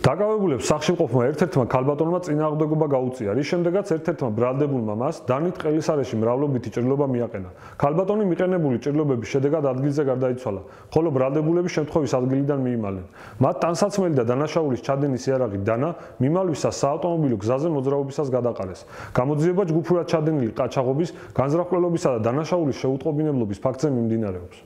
დაკავებულებს სახში მყოფმა ერთ-ერთმა ქალბატონმა წინააღმდეგობა გაუწია. რის შემდეგაც ერთ-ერთმა ბრალდებულმა მას დანით ყელისარეში მრავლობითი ჭრილობა მიაყენა. ქალბატონი მიყენებული ჭრილობების შედეგად ადგილზე გარდაიცვალა, ხოლო ბრალდებულები შემთხვევის ადგილიდან მიიმალნენ. მათ ტანსაცმელი და დანაშაულის ჩადენის იარაღი დანა მიმალვისას საავტომობილო გზაზე მოძრაობისას გადაყარეს. გამოძიება ჯგუფურად ჩადენილი ყაჩაღობის, განზრახველობისა და დანაშაულის შეუტყობინებლობის ფაქტზე მიმდინარეობს.